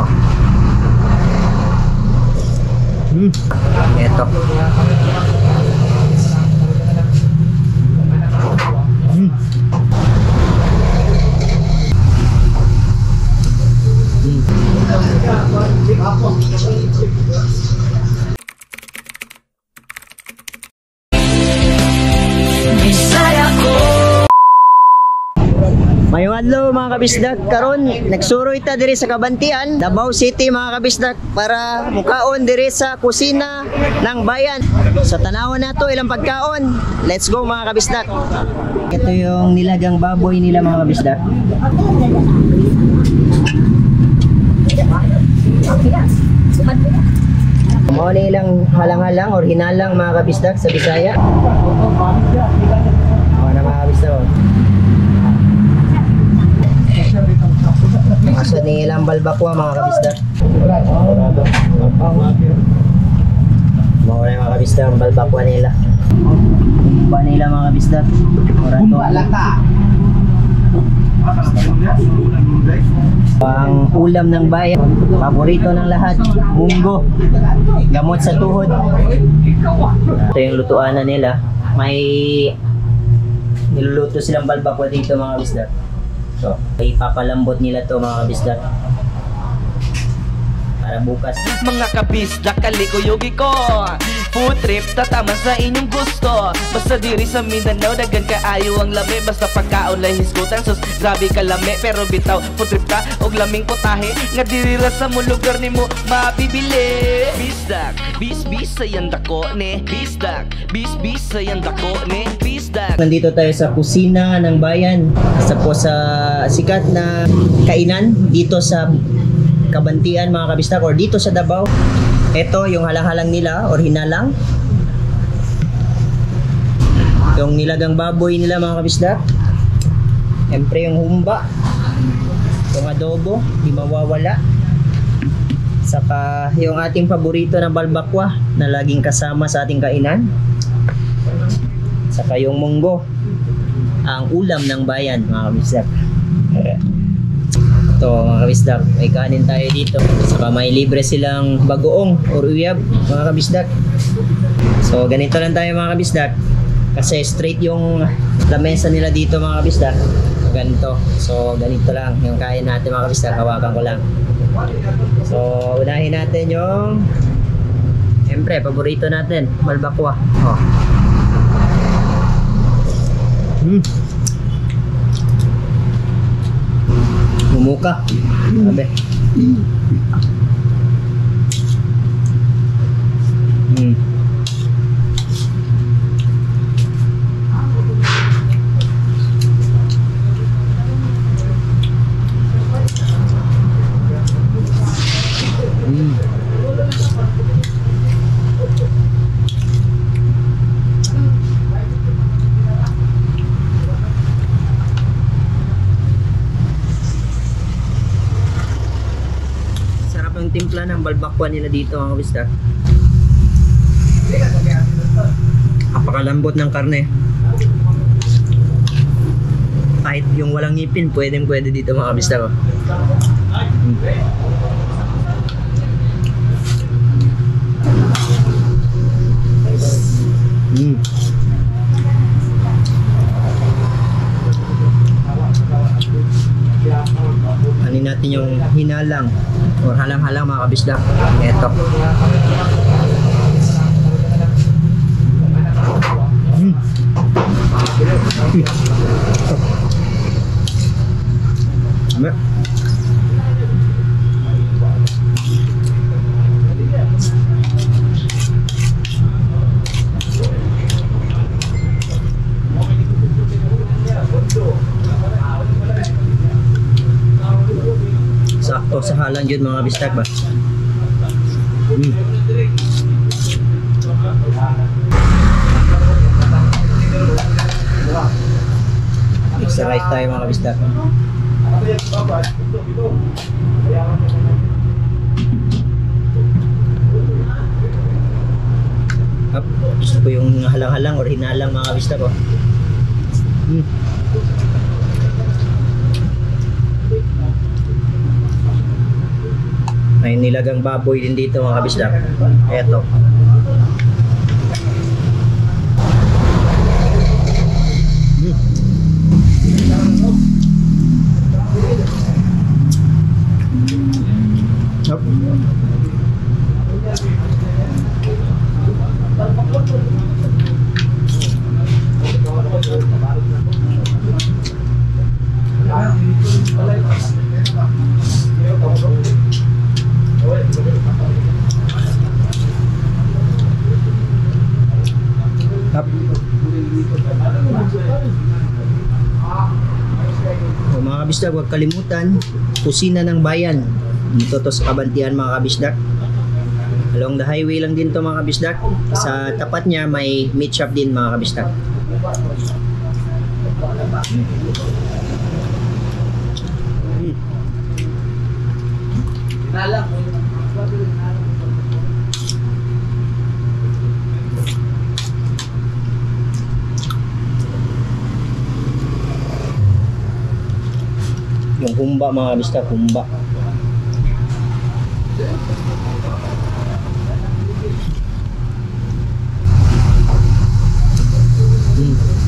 Oh. Hmm. Ito. Hmm. Mayong adlaw mga kabisdak karon nagsuroy ta diri sa Kabantian, Davao City mga kabisdak para mukaon diri sa kusina ng bayan. Sa tanawan nato ilang pagkaon. Let's go mga kabisdak. Ito yung nilagang baboy nila mga kabisdak. Mao ni ilang halang-halang or hinalang mga kabisdak sa Bisaya. Mao na mga kabisdak. Asod ni ilang balbakwa mga kabisdak. Mao na mga kabisdak ang balbakwa nila. Ba nila mga kabisdak. Oranto. Ang ulam ng bayan, paborito ng lahat, munggo, gamot sa tuhod. Ito yung lutuanan nila. May niluluto silang balbakwa dito mga kabisdak. So, ipapalambot nila to mga kabisdak. Para bukas. Mga kabisda, kalikoyogi ko. Food trip, tatama sa inyong gusto. Basta diri sa Mindanao, dagan kaayo ang lami Basta pagkaon lang hisgutan, sus grabe ka lami Pero bitaw, food trip ta, og laming putahe Nga diri ra sa mo lugar ni mo mapibili Bisdak, bis bis sa yan dako ne. Bisdak, bis bis sa yan dako ne. Bisdak. Nandito tayo sa kusina ng bayan. Isa po sa sikat na kainan dito sa Kabantian mga kabistak or dito sa Davao. Ito yung halang-halang nila or hinalang. Yung nilagang baboy nila mga kabisdak. Siyempre yung humba. Yung adobo, di mawawala. Saka yung ating paborito na balbakwa na laging kasama sa ating kainan. Saka yung munggo, ang ulam ng bayan, mga kabisdak. Ito, mga kabisdak, may kanin tayo dito. Saka may libre silang bagoong or uyab, mga kabisdak. So, ganito lang tayo mga kabisdak. Kasi straight yung lamesa nila dito mga kabisdak. Ganito. So, ganito lang yung kain natin mga kabisdak. Hawakan ko lang. So, unahin natin yung Siyempre, paborito natin, malbakwa. Oh. Hmm. もうか。うん、やべ。うん balbakwa nila dito mga kabisdak. Apakalambot ng karne. Kahit yung walang ngipin, pwedeng pwede dito mga kabisdak. oh. Natin yung hinalang or halang-halang mga kabisdak. Ito. Mm. Sa halang yun mga kabisdak ba? Mm. Extra rice tayo mga kabisdak. Up. Gusto ko yung halang-halang or hinalang mga kabisdak ko. Mm. Nilagang baboy din dito mga kabisdak. Eto. Kabisdak, huwag kalimutan, kusina ng bayan. Dito to sa Kabantian mga kabisdak. Along the highway lang din to mga kabisdak. Sa tapat niya may meat shop din mga kabisdak. Humba mga kabisdak, humba. Mm.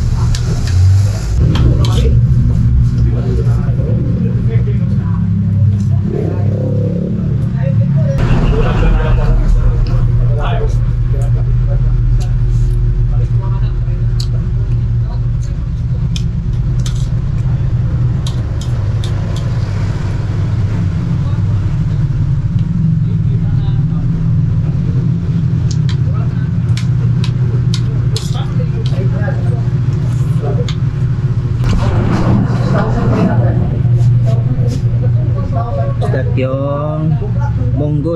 Isdat yung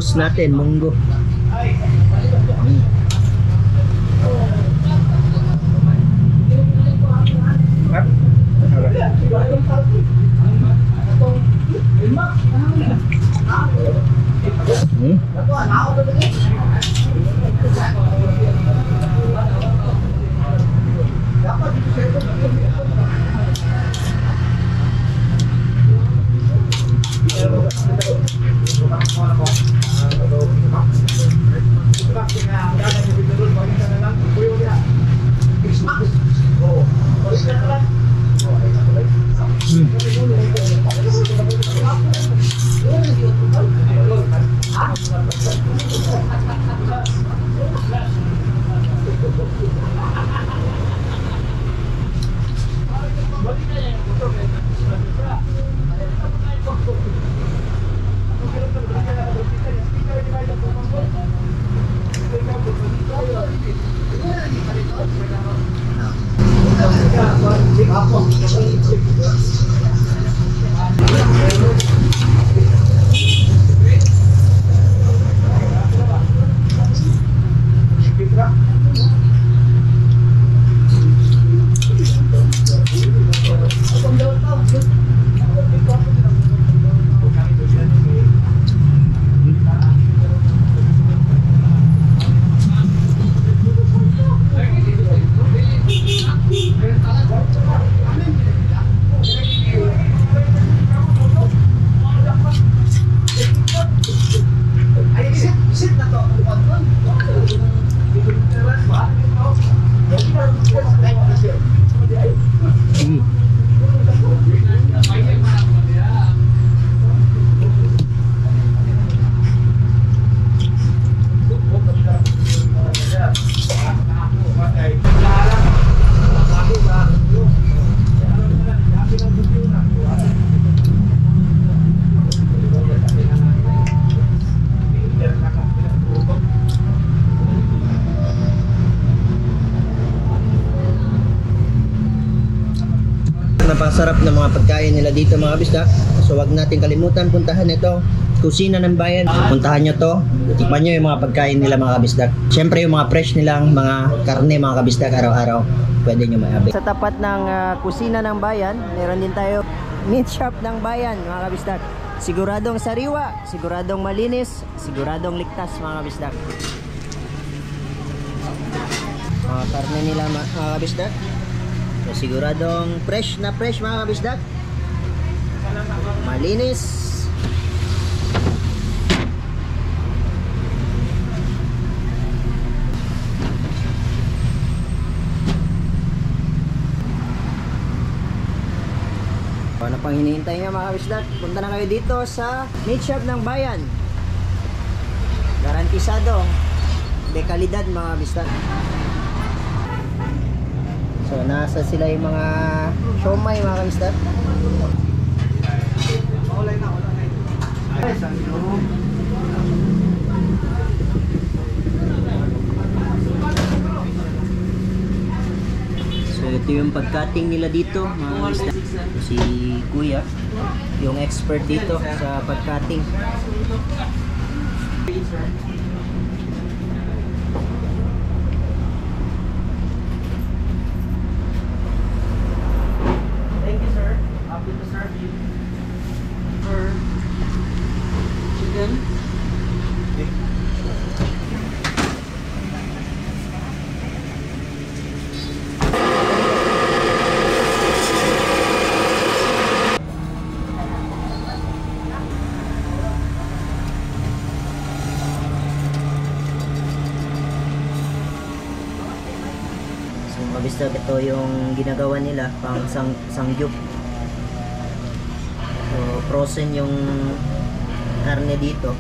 monggos natin, munggo. Napasarap ng mga pagkain nila dito mga bisda. So wag natin kalimutan puntahan ito. Kusina ng Bayan. Puntahan nyo to. Tikman nyo yung mga pagkain nila mga kabisdak. Siyempre yung mga fresh nilang mga karne mga kabisdak araw-araw. Pwede nyo maabi. Sa tapat ng ah, kusina ng bayan, meron din tayo meat shop ng bayan mga kabisdak. Siguradong sariwa, siguradong malinis, siguradong ligtas mga kabisdak. Mga karne nila mga kabisdak. So, siguradong fresh na fresh mga kabisdak. Malinis. Ano pang hinihintay niya mga kabisdak? Punta na kayo dito sa meat shop ng bayan. Garantisado. De kalidad mga kabisdak. So, nasa sila yung mga siomay mga kabisdak. So ito yung pagcutting nila dito mga kabisda. Si Kuya, yung expert dito sa pagcutting. Ginagawa nila pang sang sangyup. So frozen yung karne dito.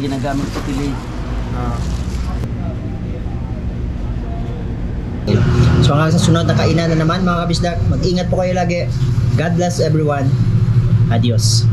Ginagamit ko pili? Ah. So hanggang sa sunod na kainan na naman mga kabisdak, mag-ingat po kayo lagi. God bless everyone. Adios.